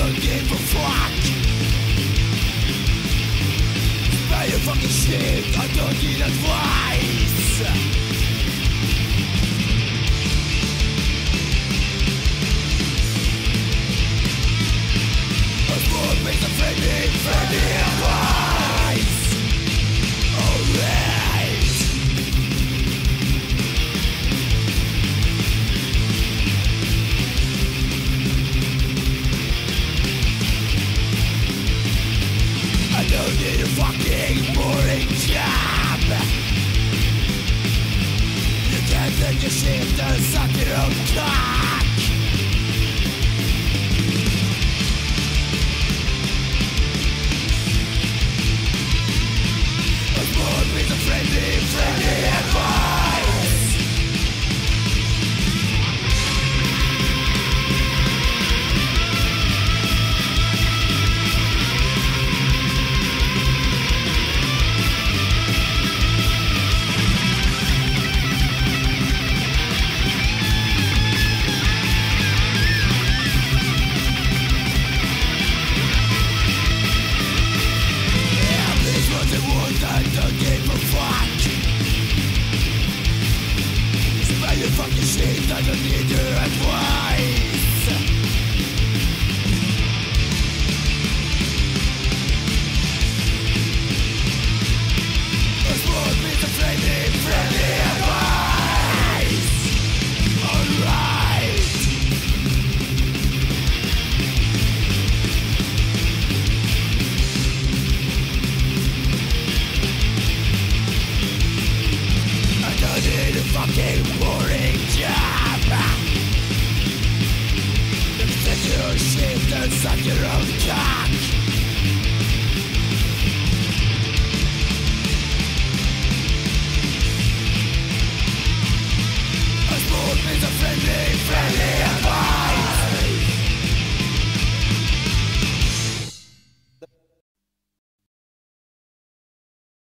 don't give a fuck. Now your fucking shit, I don't need advice Make the friendly, friendly need a boring job. You can't take your shit and suck your own cock fucking shit, I don't need your Shit and suck your own cock